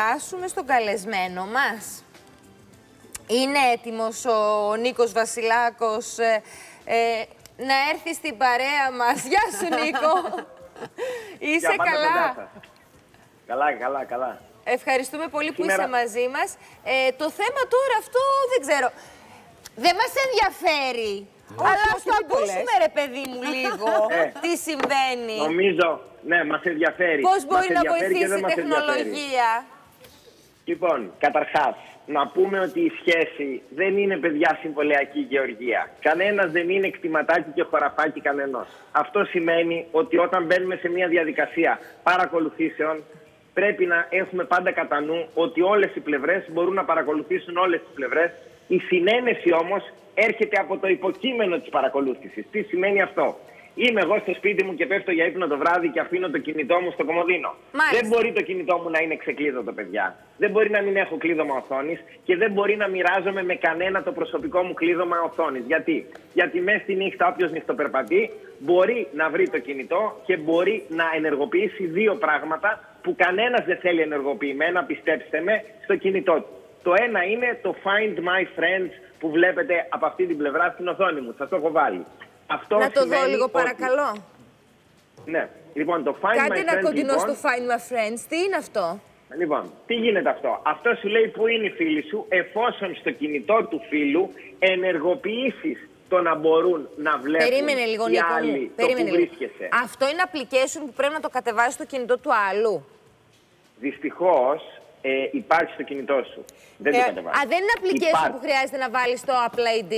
περάσουμε στον καλεσμένο μας. Είναι έτοιμος ο Νίκος Βασιλάκος ε, ε, να έρθει στην παρέα μας. Γεια σου Νίκο! Είσαι Για πάντα καλά; κοντά σας. Καλά, καλά, καλά. Ευχαριστούμε πολύ που Σήμερα- είσαι μαζί μας. Ε, το θέμα τώρα αυτό δεν ξέρω. Δεν μας ενδιαφέρει. Αλλά ας όχι, το μην το λες. ακούσουμε ρε παιδί μου λίγο Ε. τι συμβαίνει. Νομίζω, ναι, μας ενδιαφέρει. Πώς Μας μπορεί να ενδιαφέρει και βοηθήσει δεν η μας ενδιαφέρει. τεχνολογία; Λοιπόν, καταρχάς, να πούμε ότι η σχέση δεν είναι παιδιά συμβολιακή γεωργία. Κανένας δεν είναι κτηματάκι και χωραφάκι κανενός. Αυτό σημαίνει ότι όταν μπαίνουμε σε μια διαδικασία παρακολουθήσεων, πρέπει να έχουμε πάντα κατά νου ότι όλες οι πλευρές μπορούν να παρακολουθήσουν όλες τις πλευρές. Η συνένεση όμως έρχεται από το υποκείμενο της παρακολούθησης. Τι σημαίνει αυτό; Είμαι εγώ στο σπίτι μου και πέφτω για ύπνο το βράδυ και αφήνω το κινητό μου στο κομμωδίνο. Μάλιστα. Δεν μπορεί το κινητό μου να είναι ξεκλείδωτο, παιδιά. Δεν μπορεί να μην έχω κλείδωμα οθόνης και δεν μπορεί να μοιράζομαι με κανένα το προσωπικό μου κλείδωμα οθόνης. Γιατί; Γιατί μέσα στη νύχτα, όποιος νυχτοπερπατεί, μπορεί να βρει το κινητό και μπορεί να ενεργοποιήσει δύο πράγματα που κανένας δεν θέλει ενεργοποιημένα, πιστέψτε με, στο κινητό του. Το ένα είναι το Find My Friends που βλέπετε από αυτή την πλευρά στην οθόνη μου. Σας το έχω βάλει. Αυτό Να το δω σημαίνει λίγο ότι- παρακαλώ. Ναι. Λοιπόν, το Find Κάντε My ένα Friends, κοντινό λοιπόν, στο Find My Friends. Τι είναι αυτό; Λοιπόν, τι γίνεται αυτό; Αυτό σου λέει πού είναι οι φίλοι σου, εφόσον στο κινητό του φίλου ενεργοποιήσεις το να μπορούν να βλέπουν Περίμενε λίγο, οι Νίκο άλλοι μου. το Περίμενε που λίγο. βρίσκεσαι. Αυτό είναι application που πρέπει να το κατεβάσεις στο κινητό του άλλου. Δυστυχώς ε, υπάρχει στο κινητό σου. Δεν το Ε, κατεβάζεις. Α, δεν είναι application Υπάρχει. που χρειάζεται να βάλεις το Apple ID.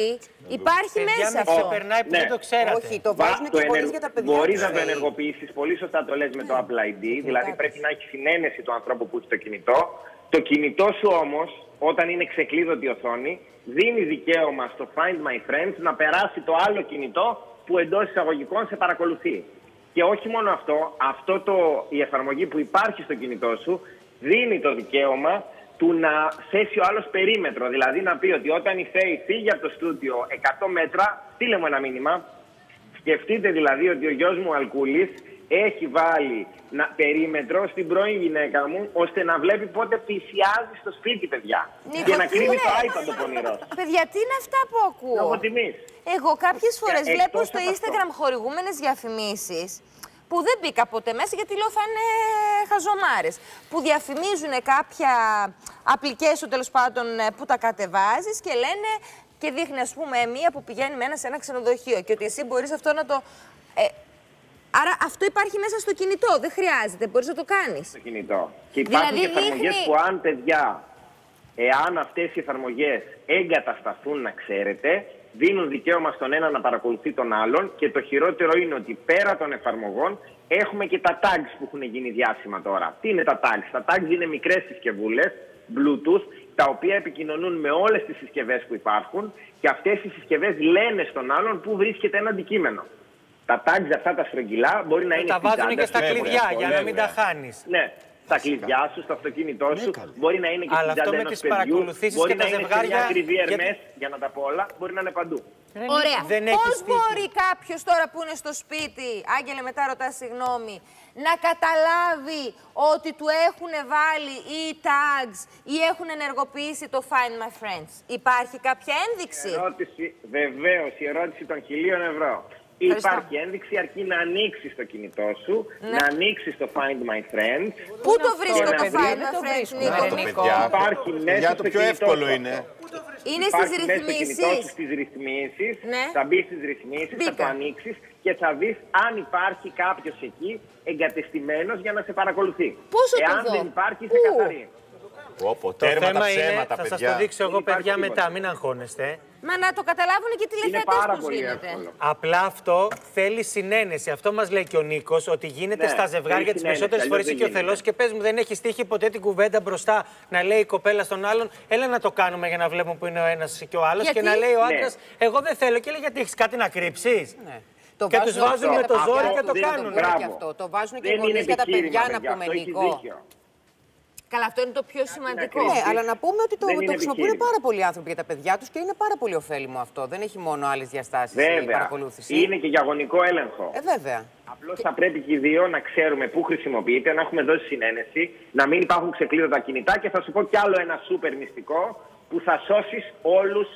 Υπάρχει Παιδιά, μέσα με αυτό. ξεπερνάει που Ναι. δεν το ξέρατε. Όχι, το βάζουν Βα- και το γονείς ενεργ- για τα παιδιά. Μπορείς τους, να το λέει. ενεργοποιήσεις. Πολύ σωστά το λες με το Apple ID. Δηλαδή Εντάξει. πρέπει να έχεις συνένεση του ανθρώπου που έχει το κινητό. Το κινητό σου όμως, όταν είναι ξεκλείδωτη η οθόνη, δίνει δικαίωμα στο Find My Friends να περάσει το άλλο κινητό που εντός εισαγωγικών σε παρακολουθεί. Και όχι μόνο αυτό, αυτό το, η εφαρμογή που υπάρχει στο κινητό σου δίνει το δικαίωμα του να θέσει ο άλλος περίμετρο. Δηλαδή να πει ότι όταν η Φέη φύγει από το στούντιο 100 μέτρα, στείλε μου ένα μήνυμα, Σκεφτείτε δηλαδή ότι ο γιος μου Αλκούλης έχει βάλει να, περίμετρο στην πρώην γυναίκα μου ώστε να βλέπει πότε πλησιάζει στο σπίτι, παιδιά. Νίκο, και να τι κρύβει το λες; iPad το πονηρό. Παιδιά, τι είναι αυτά που ακούω; Λόγω τιμής. Εγώ κάποιες φορές Ε, βλέπω εκτός στο από αυτό. Instagram χορηγούμενες διαφημίσεις που δεν μπήκα ποτέ μέσα γιατί λέω θα είναι χαζομάρες. Που διαφημίζουν κάποια application τέλος πάντων ε, που τα κατεβάζεις και λένε και δείχνει ας πούμε μία που πηγαίνει με ένα σε ένα ξενοδοχείο και ότι εσύ μπορείς αυτό να το... Ε, άρα αυτό υπάρχει μέσα στο κινητό, δεν χρειάζεται, μπορείς να το κάνεις. στο κινητό. Και υπάρχουν Δηλαδή και εφαρμογές δείχνει- που αν παιδιά, εάν αυτές οι εφαρμογές εγκατασταθούν να ξέρετε, δίνουν δικαίωμα στον ένα να παρακολουθεί τον άλλον και το χειρότερο είναι ότι πέρα των εφαρμογών έχουμε και τα tags που έχουν γίνει διάσημα τώρα. Τι είναι τα tags? Τα tags είναι μικρές συσκευούλες, Bluetooth, τα οποία επικοινωνούν με όλες τις συσκευές που υπάρχουν και αυτές οι συσκευές λένε στον άλλον πού βρίσκεται ένα αντικείμενο. Τα tags αυτά τα στρογγυλά μπορεί να είναι Τα στην βάζουν τσάντα και στα σου, κλειδιά πολύ για να μην ωραία. τα χάνεις. Ναι, στα κλειδιά σου, στο αυτοκίνητό σου. μπορεί να είναι και Αλλά στην αυτό τσάντα με ενός τις παιδιού. παρακολουθήσεις Μπορεί και να τα είναι ζευγάρια, σε μια ακριβή γιατί- Hermes, για να τα πω όλα. Μπορεί να είναι παντού. Ωραία. Δεν έχεις Πώς στήθη. μπορεί κάποιος τώρα που είναι στο σπίτι, Άγγελε μετά ρωτάς συγγνώμη, να καταλάβει ότι του έχουν βάλει ή tags ή έχουν ενεργοποιήσει το Find My Friends; Υπάρχει κάποια ένδειξη; Ερώτηση, βεβαίως, η ερώτηση των χιλίων ευρώ. Ευχαριστώ. Υπάρχει ένδειξη αρκεί να ανοίξεις το κινητό σου, Ναι. να ανοίξεις το Find My Friends. Πού το βρίσκω αυτό, το παιδιά, Find δεν My το Friends, βρίσκω; Νίκο. Ναι, μου; Νίκο. Υπάρχει μέσα Για στο το πιο κινητό εύκολο σου είναι. αυτό. Είναι στις Υπάρχει μέσα στο κινητό σου ρυθμίσεις. στις ρυθμίσεις, Ναι. θα μπεις στις ρυθμίσεις, θα Μπήκα. το ανοίξεις και θα δεις αν υπάρχει κάποιος εκεί εγκατεστημένος για να σε παρακολουθεί. Πόσο το Εάν δω; δεν υπάρχει, Πού; είσαι καθαρή. Όπω, Το τέρμα τα θέμα είναι, ψέματα, θα σας το παιδιά. δείξω εγώ Δεν υπάρχει παιδιά τίποτα. μετά, μην αγχώνεστε. Μα να το καταλάβουν και οι Είναι τηλεθεατές πάρα πώς πολύ γίνεται. εύκολο. Απλά αυτό θέλει συνένεση. Αυτό μας λέει και ο Νίκος, ότι γίνεται Ναι, στα ζευγάρια θέλει τις συνένεση, περισσότερες αλλιώς φορές δεν και ο γίνεται. θελό. Και πες μου, δεν έχει τύχει ποτέ την κουβέντα μπροστά να λέει η κοπέλα στον άλλον, Έλα να το κάνουμε για να βλέπουμε που είναι ο ένας και ο άλλος. Και Γιατί; να λέει ο Ναι. άντρας, Εγώ δεν θέλω. Και λέει, Γιατί έχεις κάτι να κρύψεις; Ναι. Και τους βάζουν με το ζόρι και το δεν είναι κάνουν. Μπράβο. Μπράβο. Και αυτό. Το βάζουν και οι Δεν γονείς είναι για τα επιχείρημα, παιδιά, να πούμε, αυτό έχεις Νικό. δίκιο. Καλά, αυτό είναι το πιο σημαντικό. ακριβή. Ναι, αλλά να πούμε ότι το, Δεν το είναι χρησιμοποιούν επιχείρημα. πάρα πολλοί άνθρωποι για τα παιδιά τους και είναι πάρα πολύ ωφέλιμο αυτό. Δεν έχει μόνο άλλες διαστάσεις η Βέβαια. παρακολούθηση. Είναι και για γονικό έλεγχο. Ε, βέβαια. Απλώς θα πρέπει και οι δύο να ξέρουμε πού χρησιμοποιείται, να έχουμε δώσει συνένεση, να μην υπάρχουν ξεκλείδωτα κινητά και θα σου πω κι άλλο ένα σούπερ μυστικό που θα σώσεις όλους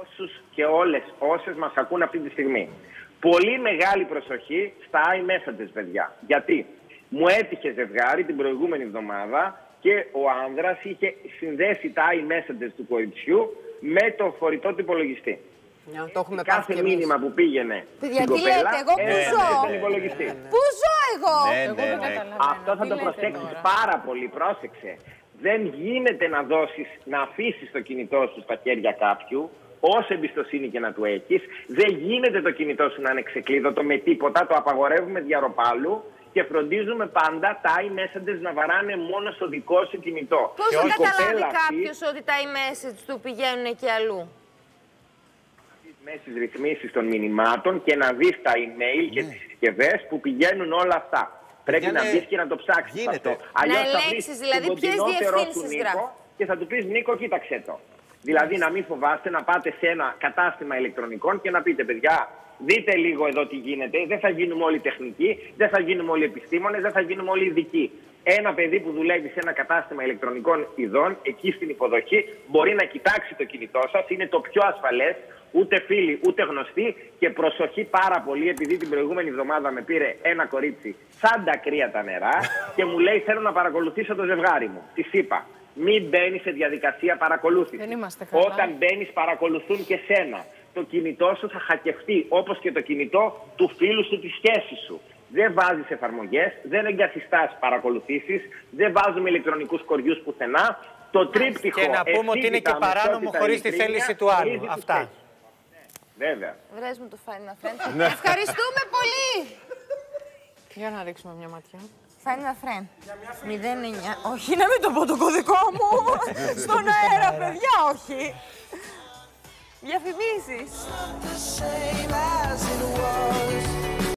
όσους και όλες όσες μας ακούν αυτή τη στιγμή. Πολύ μεγάλη προσοχή στα iMessages, παιδιά. Γιατί; Μου έτυχε ζευγάρι την προηγούμενη εβδομάδα και ο άνδρας είχε συνδέσει τα iMessages του κοριτσιού με το φορητό του υπολογιστή. Μια, το έχουμε πάθει Κάθε κι εμείς. μήνυμα που πήγαινε Παιδιά, στην τι κοπέλα λέτε, εγώ που έστελνε ζω. στον υπολογιστή. Πού ζω εγώ! Ναι, ναι, ναι. Αυτό θα το προσέξεις πάρα πολύ, πρόσεξε. Δεν γίνεται να δώσεις, να αφήσεις το κινητό σου στα χέρια κάποιου, όσο εμπιστοσύνη και να του έχεις. Δεν γίνεται το κινητό σου να είναι ξεκλείδωτο με τίποτα, το απαγορεύουμε διαρροπάλου και φροντίζουμε πάντα τα iMessages να βαράνε μόνο στο δικό σου κινητό. Πώς Και θα η καταλάβει κοπέλα αυτή, κάποιος ότι τα e-message του πηγαίνουν και αλλού; μέσα στις ρυθμίσεις των μηνυμάτων και να δεις τα email και τις συσκευές που πηγαίνουν όλα αυτά. Πρέπει Γιάννη, να μπεις και να το ψάξεις γίνεται. αυτό. Αλλιώς θα βρεις ελέγξεις, δηλαδή, τον ποιες κοντινότερό σου διευθύνσεις Νίκο γράφεις. Και θα του πεις Νίκο κοίταξε το. Δηλαδή να μην φοβάστε να πάτε σε ένα κατάστημα ηλεκτρονικών και να πείτε παιδιά δείτε λίγο εδώ τι γίνεται. Δεν θα γίνουμε όλοι τεχνικοί, δεν θα γίνουμε όλοι επιστήμονες, δεν θα γίνουμε όλοι ειδικοί. Ένα παιδί που δουλεύει σε ένα κατάστημα ηλεκτρονικών ειδών, εκεί στην υποδοχή, μπορεί να κοιτάξει το κινητό σας. Είναι το πιο ασφαλές. Ούτε φίλοι, ούτε γνωστοί. Και προσοχή πάρα πολύ, επειδή την προηγούμενη εβδομάδα με πήρε ένα κορίτσι σαν τα κρύα τα νερά και μου λέει: Θέλω να παρακολουθήσω το ζευγάρι μου. Της είπα: Μην μπαίνεις σε διαδικασία παρακολούθησης. Δεν είμαστε καλά. Όταν μπαίνεις, παρακολουθούν και σένα. Το κινητό σου θα χακευτεί, όπως και το κινητό του φίλου σου, της σχέσης σου. Δεν βάζεις εφαρμογές, δεν εγκαθιστάς παρακολουθήσεις, δεν βάζουμε ηλεκτρονικούς κοριούς πουθενά. Το τρίπτυχο. Και να πούμε ότι είναι ευθύτητα, και παράνομο αμεσότητα, χωρίς τη ειλικρίνεια, θέληση του άλλου. ορίζει τους Αυτά. θέσους. Βέβαια. Βρες μου το Find a Friend. Ναι. Ευχαριστούμε πολύ! Για να ρίξουμε μια ματιά. Find a Friend. 09. Όχι, να μην το πω το κωδικό μου. Στον αέρα, παιδιά, όχι. διαφημίσεις.